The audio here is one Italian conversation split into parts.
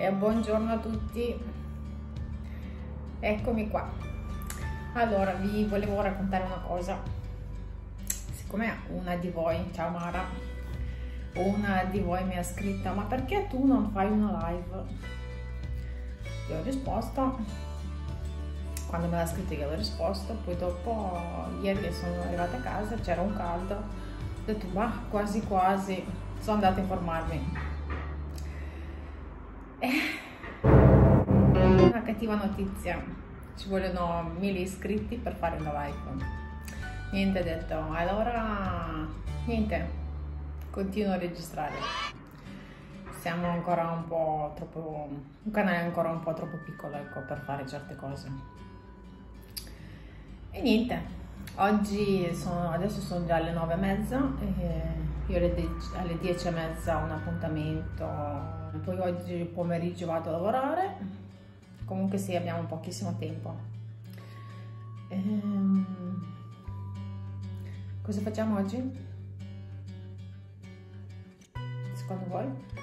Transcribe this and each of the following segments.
e buongiorno a tutti. Eccomi qua. Allora vi volevo raccontare una cosa. Siccome una di voi ciao Mara una di voi mi ha scritto ma perché tu non fai una live? Io ho risposto. Quando me l'ha scritto io ho risposto poi dopo ieri sono arrivata a casa c'era un caldo. Ho detto ma quasi quasi. Sono andata a informarmi cattiva notizia, ci vogliono mille iscritti per fare una live. Niente detto, allora niente, continuo a registrare. Siamo ancora un po' troppo, un canale ancora un po' troppo piccolo ecco, per fare certe cose. E niente, oggi sono, adesso sono già alle nove e mezza, io alle dieci e mezza ho un appuntamento poi oggi pomeriggio vado a lavorare comunque sì abbiamo pochissimo tempo ehm, cosa facciamo oggi? secondo voi?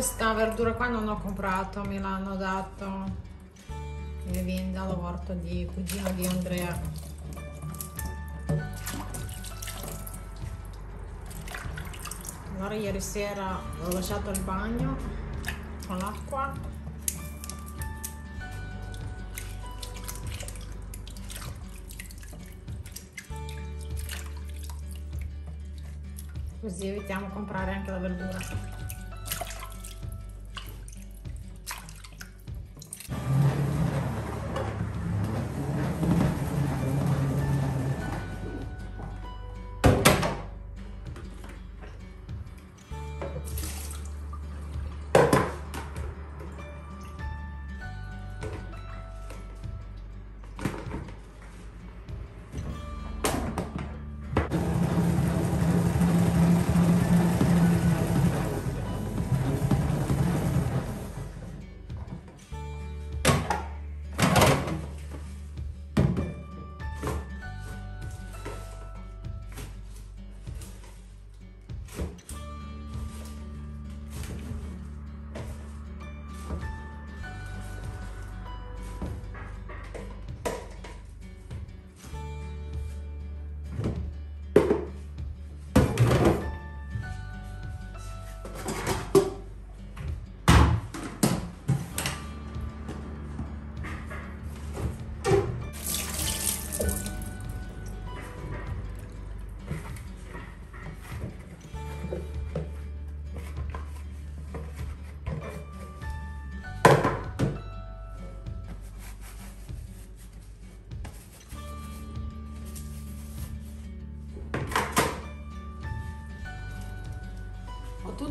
Questa verdura qua non ho comprato me l'hanno dato mi viene dall'orto di cugino di Andrea. Allora ieri sera l'ho lasciato al bagno con l'acqua. Così evitiamo di comprare anche la verdura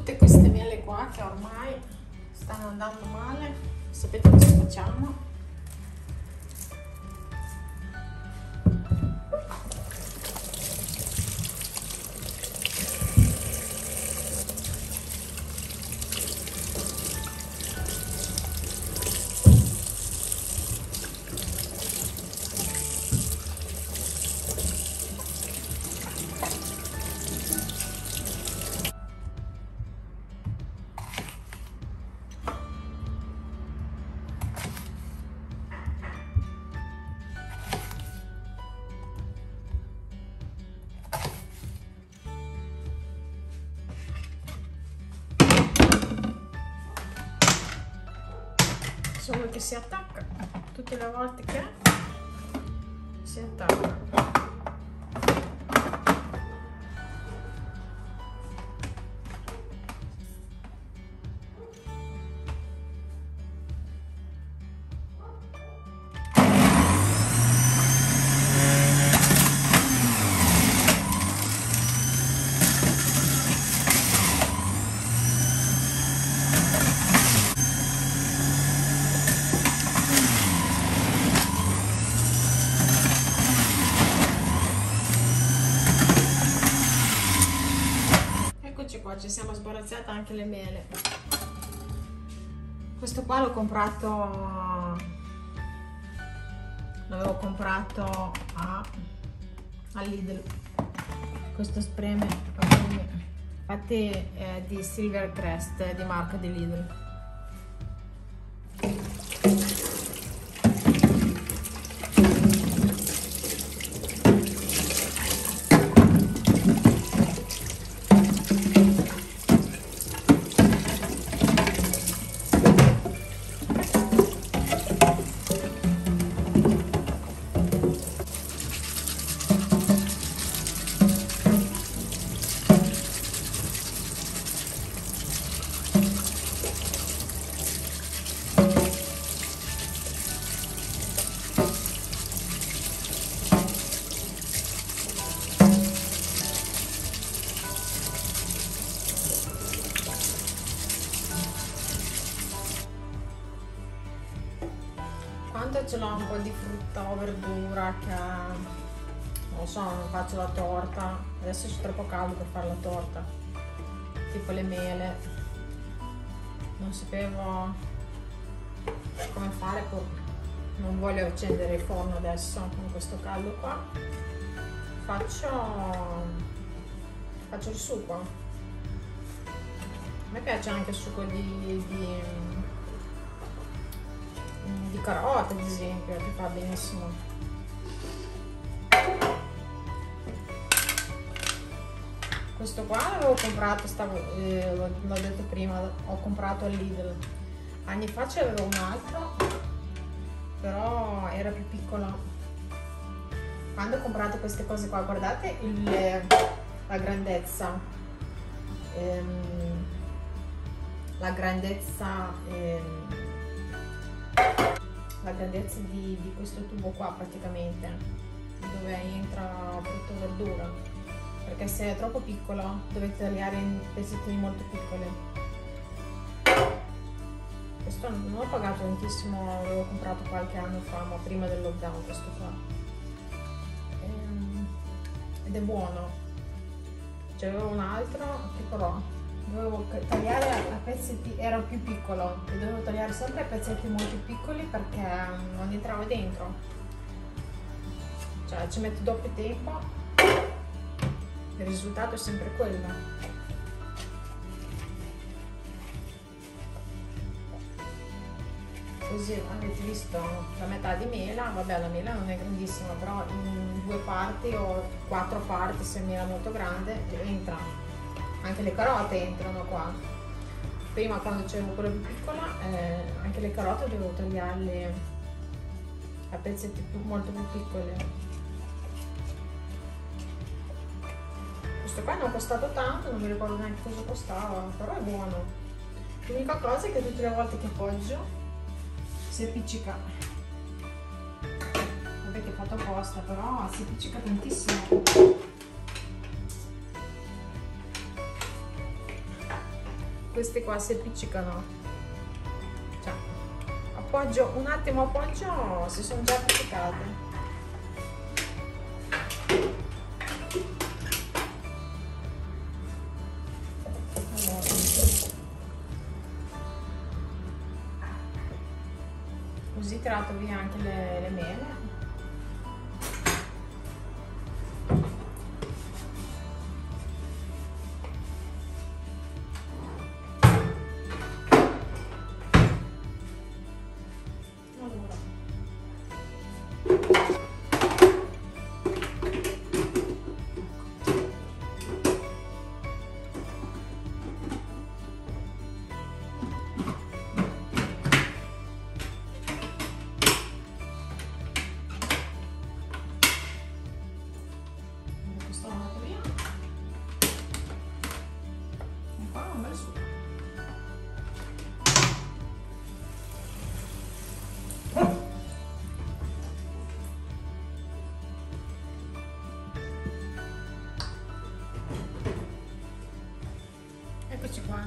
tutte queste mele qua che ormai stanno andando male sapete cosa facciamo? Si attacca. Tutte le volte che si attacca ci siamo sbarazzate anche le mele. Questo qua l'ho comprato l'avevo comprato a, a Lidl. Questo spreme infatti è di Silver Crest di marca di Lidl l'ho un po' di frutta o verdura che non so, non faccio la torta. Adesso c'è troppo caldo per fare la torta. Tipo le mele. Non sapevo come fare non voglio accendere il forno adesso con questo caldo qua. Faccio faccio il succo. A me piace anche il succo di, di di carote ad esempio che fa benissimo. Questo qua l'avevo comprato stavo, eh, l'ho detto prima ho comprato al Lidl. Anni fa ce l'avevo un altro però era più piccolo quando comprate queste cose qua guardate il, la grandezza. Ehm, la grandezza ehm, la grandezza di, di questo tubo qua praticamente dove entra frutta e verdura. Perché se è troppo piccolo dovete tagliare in pezzettini molto piccoli. Questo non l'ho pagato tantissimo l'avevo comprato qualche anno fa ma prima del lockdown questo qua. Ehm, ed è buono. C'avevo un altro che però dovevo tagliare a pezzetti, era più piccolo e dovevo tagliare sempre a pezzetti molto piccoli perché non entrava dentro. Cioè ci metto doppio tempo. Il risultato è sempre quello. Così avete visto la metà di mela vabbè la mela non è grandissima però in due parti o quattro parti se mela molto grande entra anche le carote entrano qua. Prima quando c'avevo quella più piccola eh, anche le carote dovevo tagliarle a pezzetti più, molto più piccoli questo qua non ha costato tanto non mi ricordo neanche cosa costava però è buono. L'unica cosa è che tutte le volte che appoggio si appiccica. Vabbè che è fatto apposta però si appiccica tantissimo queste qua si appiccicano. Cioè appoggio un attimo appoggio si sono già appiccicate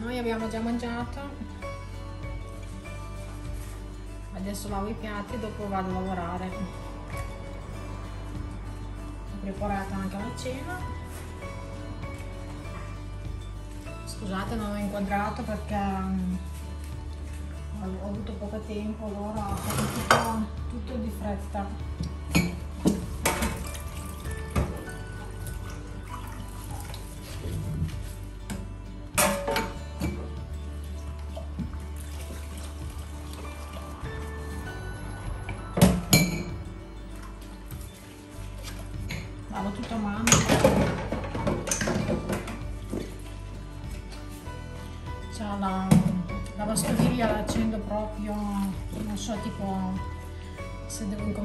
noi abbiamo già mangiato. Adesso lavo i piatti dopo vado a lavorare. Ho preparato anche la cena. Scusate non ho inquadrato perché um, ho avuto poco tempo allora ho fatto tutto, tutto di fretta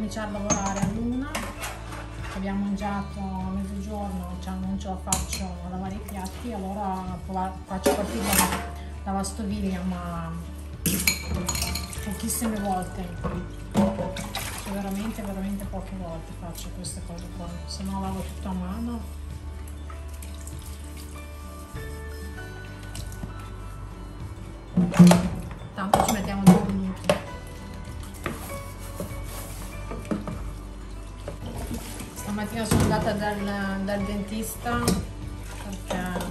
cominciare a lavorare a luna abbiamo mangiato a mezzogiorno cioè non ce la faccio a lavare i piatti allora faccio partire la lavastoviglie ma pochissime volte. Cioè veramente veramente poche volte faccio queste cose qua se no lavo tutto a mano dal, dentista perché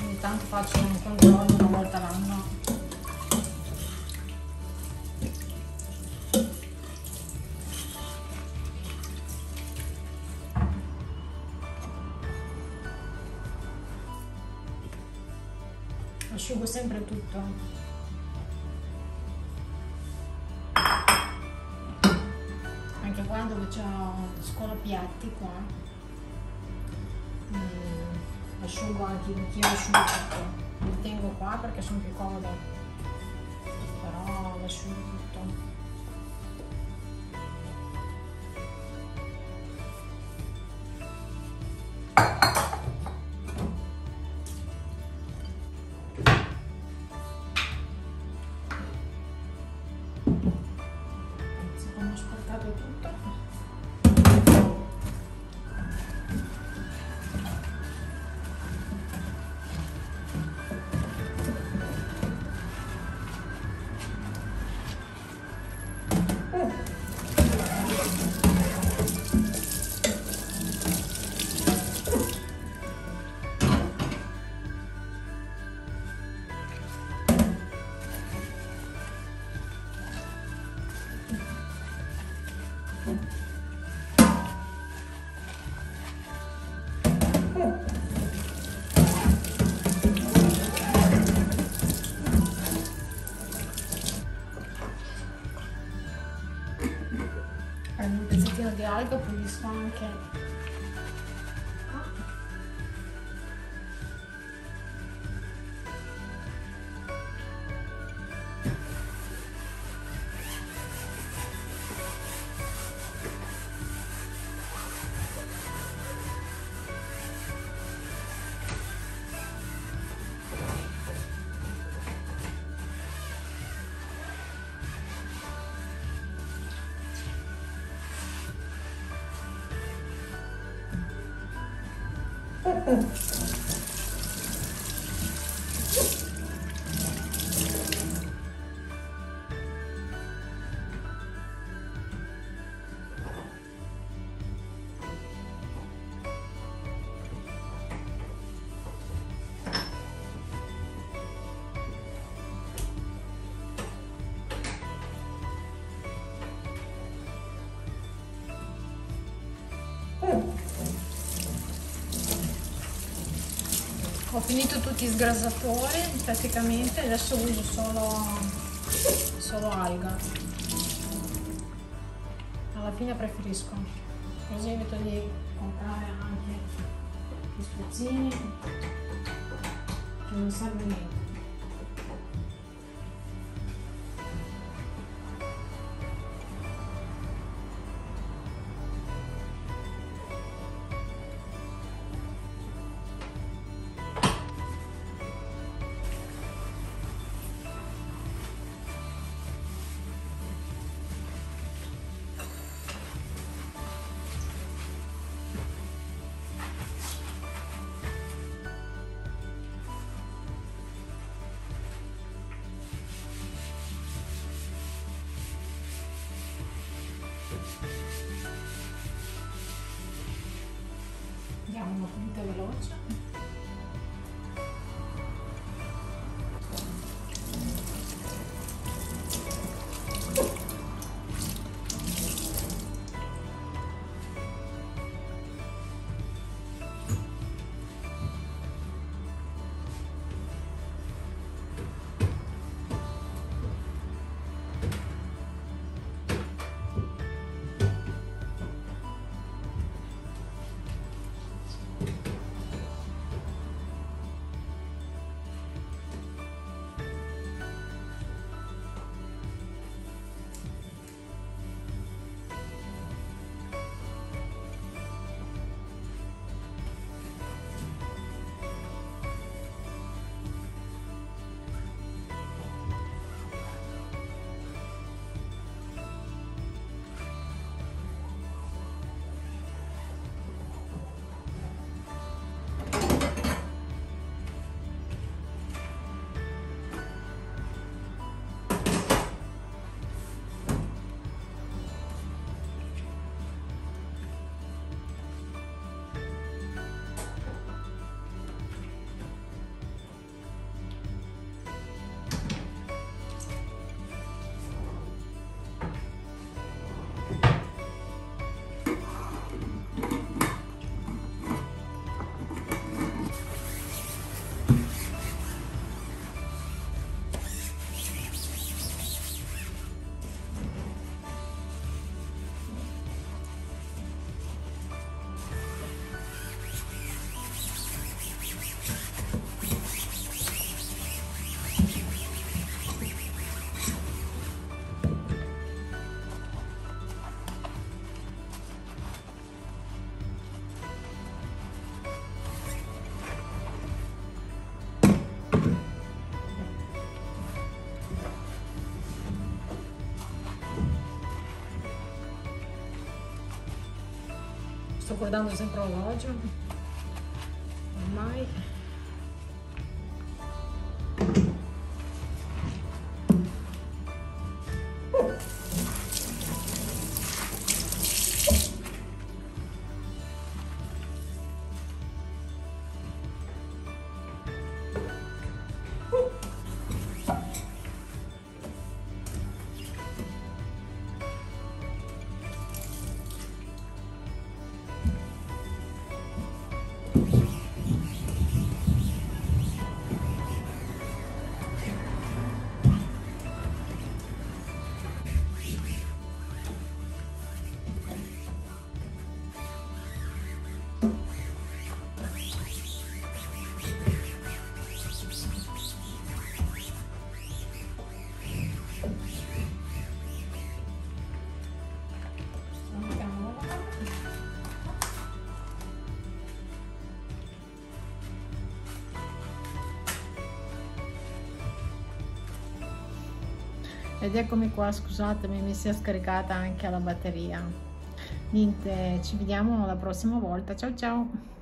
ogni tanto faccio un controllo una volta l'anno. Asciugo sempre tutto dove c'è scuola piatti qua. Mm, asciugo anche il bicchiere asciugo tutto. Li tengo qua perché sono più comoda. Però asciugo tutto alga pulisco anche ho Uh-uh. finito tutti i sgrasatori praticamente adesso uso solo solo alga. Alla fine preferisco. Così evito di comprare anche gli spezzini che non serve niente 8 vou dar um exemplo ao ed eccomi qua scusatemi mi si è scaricata anche la batteria. Niente ci vediamo la prossima volta. Ciao ciao